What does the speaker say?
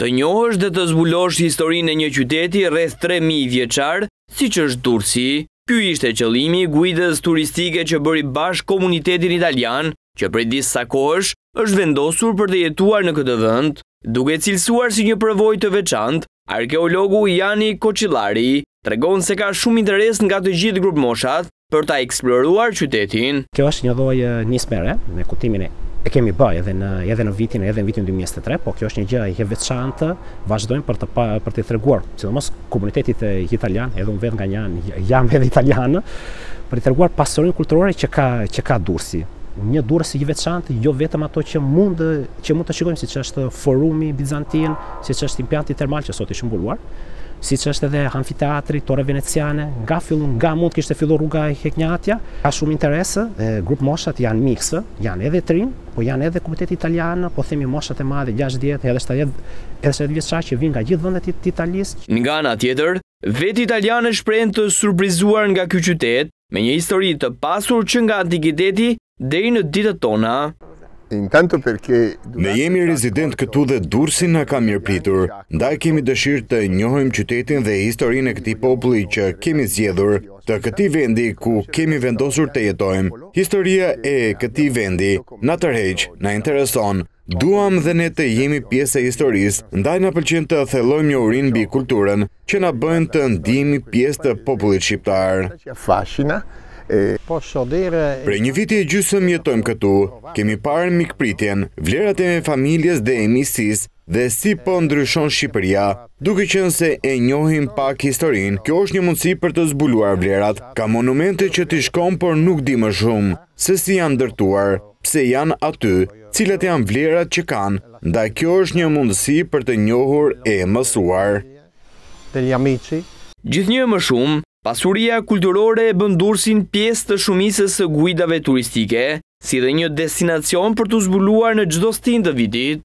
Të njohësh dhe të zbulosh historinë e një qyteti rreth 3000 vjeçar, siç është Durrësi. Ky ishte qëllimi i guidës turistike që bëri bashkë komunitetin italian, që prej disa kohësh është vendosur për të jetuar në këtë vend, duke e cilësuar si një përvojë të veçantë Arkeologu Jani Koçillari tregon se ka shumë interes nga të gjithë grupmoshat për ta eksploruar qytetin. Kjo është një lloj nisme e re, në kuptimin e e kemi bë edhe në edhe në vitin edhe në vitin dy mijë e njëzet e tre, po kjo është një gjë e veçantë, vazhdojmë për të për të treguar, sidomos komunitetit italian, edhe unë vetë nga një jam edhe italian, për të treguar pasurinë kulturore që ka që ka Durrësi. Një Durrës i veçantë, jo vetëm ato që mund që mund të shikojmë siç është forumi bizantin, siç është impianti termal që sot është mbuluar, siç është edhe amfiteatri, Torre Veneziane, nga fillon, nga mund të kishte filluar rruga Egnatia, ka shumë interes, grupmoshat janë miks, janë edhe të rinj, po janë edhe komuniteti italian, po themi moshat e madhe gjashtëdhjetë edhe shtatëdhjetë, edhe shtatëdhjetë vjeçar që vijnë nga gjithë vendet të Italisë. Nga ana tjetër, vetë italianët shprehen të surprizuar nga ky qytet, me një histori të pasur që nga antikiteti deri në ditët tona. Ne jemi rezidentë këtu dhe Durrësi na ka mirëpritur, ndaj kemi dëshirë të njohim qytetin dhe historinë e këtij populli që kemi zgjedhur, të këtij vendi ku kemi vendosur të jetojmë. Historia e këtij vendi na tërheq, na intereson, Duam dhe ne të jemi pjesë e historisë, ndaj na pëlqen të thellojmë njohurinë mbi kulturën, që na bëjnë të ndihemi pjesë të popullit shqiptar. Prej një viti e gjysmë jetojmë këtu, kemi parë mikpritjen, vlerat e familjes dhe e miqësisë dhe si po ndryshon Shqipëria. Duke qenë se e njohim pak historinë, kjo është një mundësi për të zbuluar vlerat. Ka monumente që ti shkon por nuk di më shumë. se si janë ndërtuar, pse janë aty, cilat janë vlerat që kanë, ndaj kjo është një mundësi për të njohur e mësuar. Gjithnjë e më shumë, pasuria kulturore e bën Durrësin pjesë të shumicës së guidave turistike, si dhe një destinacion për t'u zbuluar në çdo stinë të vitit.